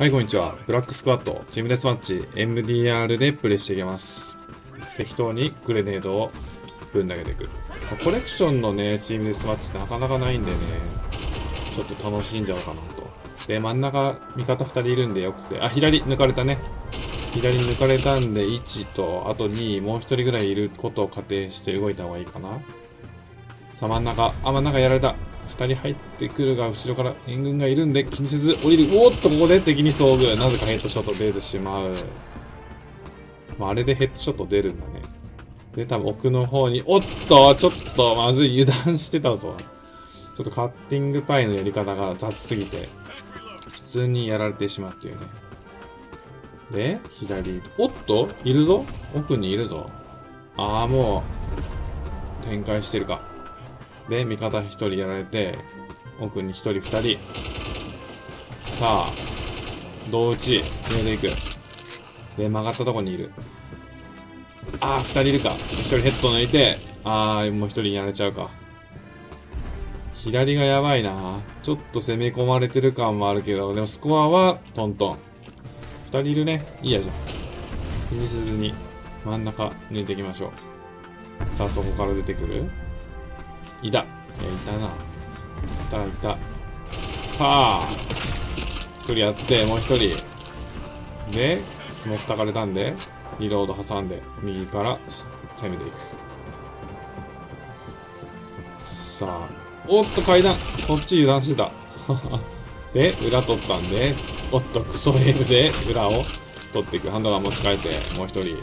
はい、こんにちは。ブラックスクワット、チームデスマッチ、MDR でプレイしていきます。適当にグレネードをぶん投げていく。コレクションのね、チームデスマッチってなかなかないんでね、ちょっと楽しんじゃおうかなと。で、真ん中、味方2人いるんでよくて、あ、左抜かれたね。左抜かれたんで、1と、あと2、もう1人ぐらいいることを仮定して動いた方がいいかな。さあ、真ん中、あ、真ん中やられた。2人入ってくるが、後ろから援軍がいるんで気にせず降りる。おっと、ここで敵に遭遇。なぜかヘッドショット出てしまう。まあ、あれでヘッドショット出るんだね。で、多分奥の方に、おっと、ちょっとまずい、油断してたぞ。ちょっとカッティングパイのやり方が雑すぎて、普通にやられてしまっていうね。で、左、おっといるぞ奥にいるぞ。ああ、もう、展開してるか。で、味方一人やられて、奥に一人二人。さあ、同打ち、決めていく。で、曲がったとこにいる。ああ、二人いるか。一人ヘッド抜いて、ああ、もう一人やられちゃうか。左がやばいな。ちょっと攻め込まれてる感もあるけど、でもスコアはトントン。二人いるね。いいやじゃん。気にせずに真ん中抜いていきましょう。さあ、そこから出てくるいた。いや、いたな。いた、いた。さあ、一人やって、もう一人。で、スモークたかれたんで、リロード挟んで、右から攻めていく。さあ、おっと階段そっち油断してた。で、裏取ったんで、おっとクソエムで裏を取っていく。ハンドガン持ち替えて、もう一人。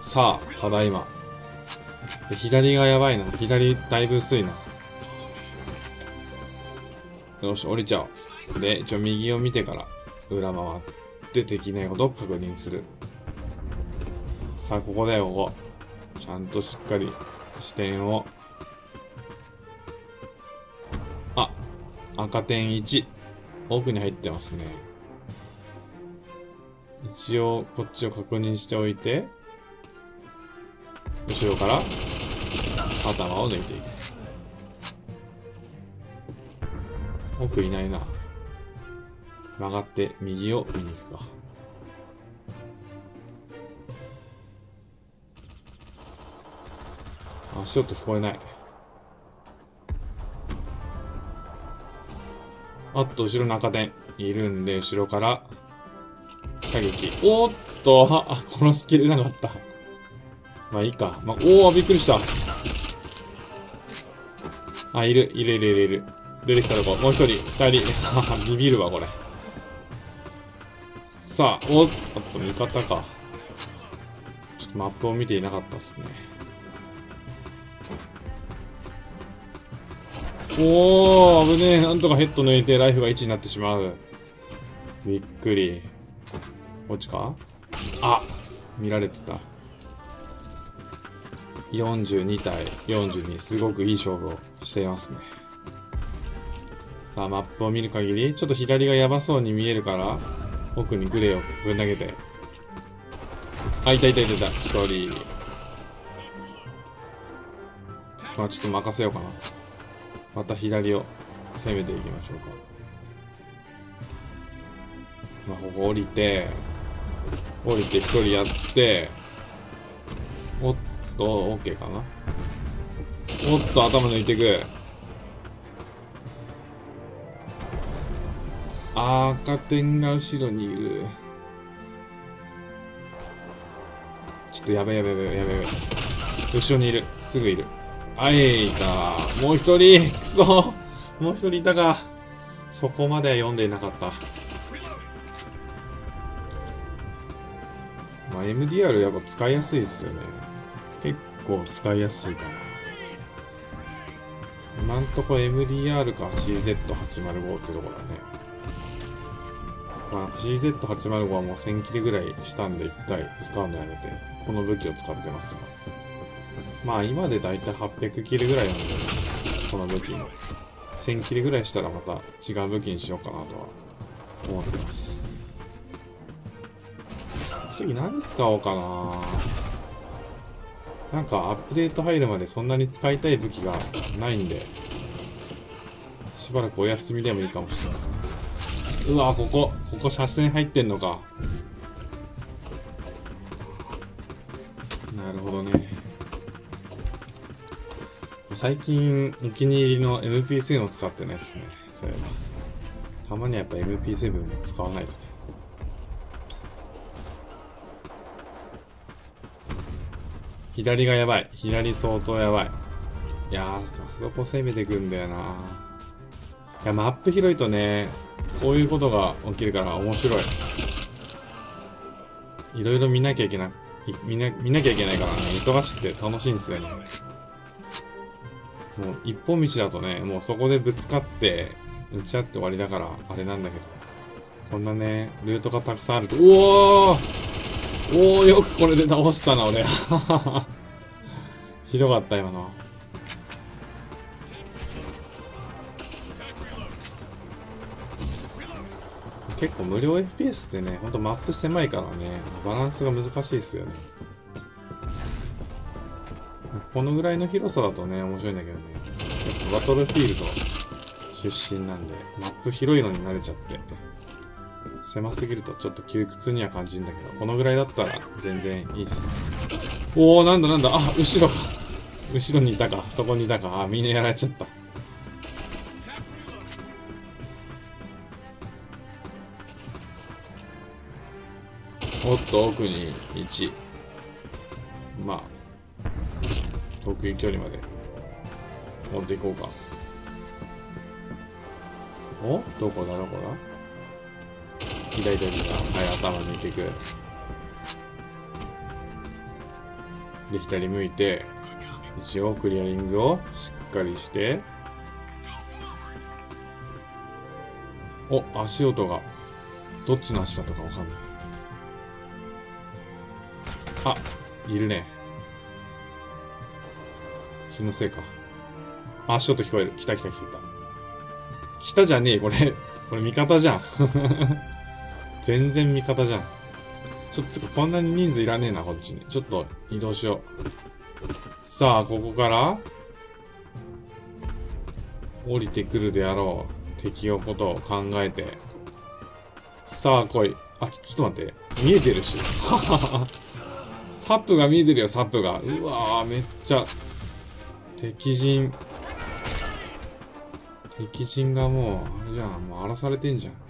さあ、ただいま。左がやばいな。左だいぶ薄いな。よし、降りちゃおう。で、一応右を見てから、裏回って敵ないこと確認する。さあ、ここだよ、ここ。ちゃんとしっかり視点を。あ、赤点1。奥に入ってますね。一応、こっちを確認しておいて、後ろから頭を抜いていく。奥いないな。曲がって右を見に行くか。足音聞こえない。あっと、後ろ中点いるんで、後ろから射撃。おっと、あ、このスキルなかった。まあいいか。まあ、おー、びっくりした。あ、いる、いる、いる、いる、いる。出てきたとこ、もう一人、二人。ビビるわ、これ。さあ、おっと、味方か。ちょっとマップを見ていなかったっすね。おー、危ねえ。なんとかヘッド抜いてライフが1になってしまう。びっくり。こっちか？あ見られてた。42対42。すごくいい勝負をしていますね。さあ、マップを見る限り、ちょっと左がやばそうに見えるから、奥にグレーをぶん投げて。あ、いたいたいたいた。一人。まあちょっと任せようかな。また左を攻めていきましょうか。まあ、ここ降りて、降りて一人やって、おっと、OK かな。おっと、頭抜いていく。赤点が後ろにいる。ちょっとやべやべやべやべやべ。後ろにいる。すぐいる。あい、いた。もう一人。くそ。もう一人いたか。そこまで読んでいなかった。まあ、MDR やっぱ使いやすいですよね。構使いやすいかな。今んとこ MDR か CZ805 ってとこだね。まあ、CZ805 はもう1000キルぐらいしたんで一回使うのやめて、この武器を使ってます。まあ今でだいたい800キルぐらいなんで、この武器。1000キルぐらいしたらまた違う武器にしようかなとは思ってます。次何使おうかななんかアップデート入るまでそんなに使いたい武器がないんで、しばらくお休みでもいいかもしれない。うわここここ車線入ってんのか。なるほどね。最近お気に入りの MP7 を使ってないっすね。そういえばたまにはやっぱ MP7 も使わないとね。左がやばい。左相当やばい。いやーそこ攻めてくんだよな。いやマップ広いとねこういうことが起きるから面白い。いろいろ見なきゃいけない。見な見なきゃいけないからね。忙しくて楽しいんですよね。もう一本道だとね、もうそこでぶつかって、打ち合って終わりだから、あれなんだけど。こんなね、ルートがたくさんあると、おおおおよくこれで倒したな、俺。ひどかった、今の。結構無料 FPS ってね、ほんとマップ狭いからね、バランスが難しいですよね。このぐらいの広さだとね、面白いんだけどね。やっぱバトルフィールド出身なんで、マップ広いのに慣れちゃって。狭すぎるとちょっと窮屈には感じるんだけど、このぐらいだったら全然いいっす。おー、なんだなんだ、あ、後ろか。後ろにいたか、そこにいたか。あ、みんなやられちゃった。おっと、奥に1。まあ、遠い距離まで持っていこうか。お？どこだどこだ左左だ。はい、頭抜いていく。で、左向いて、一応クリアリングをしっかりして、お、足音が、どっちの足だったかわかんない。あ、いるね。気のせいか。足音聞こえる。来た来た来た。来たじゃねえ、これ。これ味方じゃん。全然味方じゃん。ちょっと、こんなに人数いらねえな、こっちに。ちょっと移動しよう。さあ、ここから降りてくるであろう。敵のことを考えて。さあ、来い。あ、ちょっと待って。見えてるし。サップが見えてるよ、サップが。うわぁ、めっちゃ敵陣。敵陣がもう、あれじゃん、もう荒らされてんじゃん。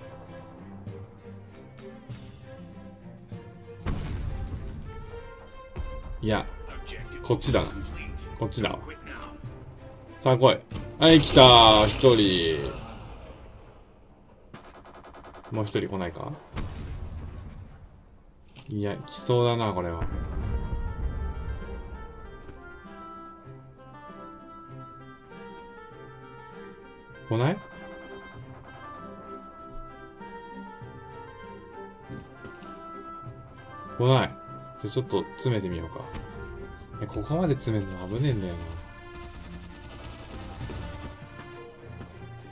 いや、こっちだな。こっちだわ。さあ来い。はい、来た一人。もう一人来ないか？いや、来そうだな、これは。来ない？来ない。ちょっと詰めてみようか。ここまで詰めるの危ねえんだよな。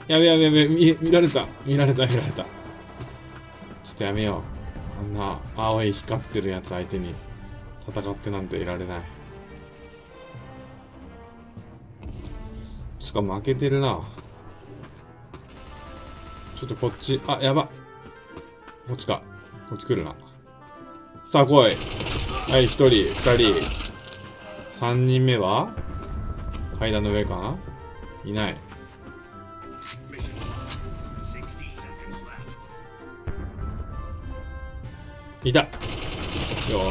やべやべやべ、見、見られた。見られた、見られた。ちょっとやめよう。あんな、青い光ってるやつ相手に、戦ってなんていられない。つか負けてるな。ちょっとこっち、あ、やば。こっちか。こっち来るな。さあ来い。はい、一人、二人。三人目は階段の上かな？いない。いたよ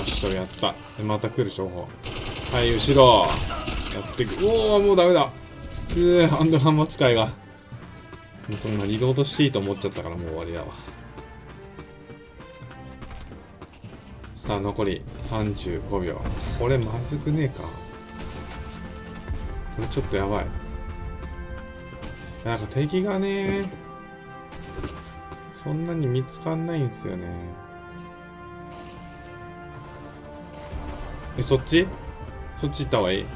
し、それやった。また来る情報。はい、後ろ。やってく。おー、もうダメだ。うー、ハンドル持ち替えが。本当にリロードしていいと思っちゃったからもう終わりだわ。さあ、残り35秒。これまずくねえか。これちょっとやばい。なんか敵がね、そんなに見つかんないんすよね。え、そっち？そっち行った方がいい？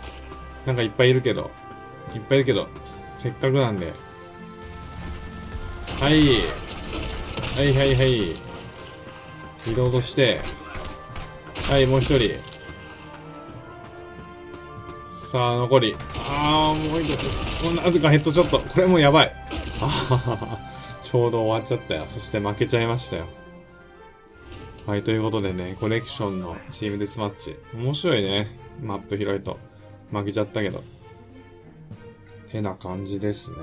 なんかいっぱいいるけど。いっぱいいるけど、せっかくなんで、はい。はいはいはい。リロードして。はい、もう一人。さあ、残り。ああ、もう一人。なぜかヘッドショット。これもやばい。あ。ちょうど終わっちゃったよ。そして負けちゃいましたよ。はい、ということでね、コレクションのチームデスマッチ。面白いね。マップ広いと。負けちゃったけど。変な感じですね。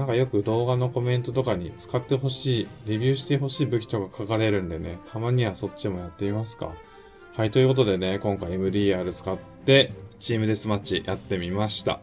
なんかよく動画のコメントとかに使ってほしい、レビューしてほしい武器とか書かれるんでね、たまにはそっちもやってみますか。はい、ということでね、今回 MDR 使ってチームデスマッチやってみました。